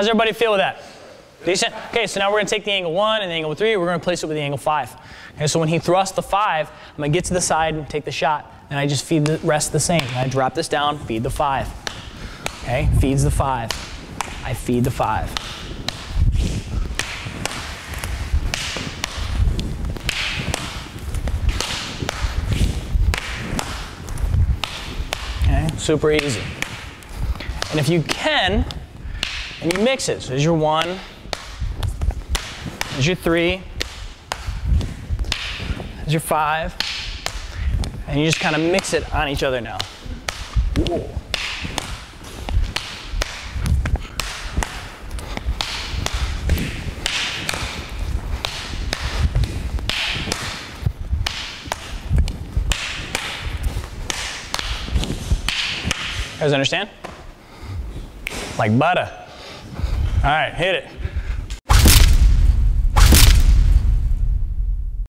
How's everybody feel with that? Decent? Okay, so now we're gonna take the angle one and the angle three, we're gonna place it with the angle five. Okay, so when he thrusts the five, I'm gonna get to the side and take the shot. And I just feed the rest the same. I drop this down, feed the five. Okay, feeds the five. I feed the five. Okay, super easy. And if you can, and you mix it. So there's your one, there's your three, there's your five, and you just kind of mix it on each other now. Ooh. You guys understand? Like butter. All right, hit it.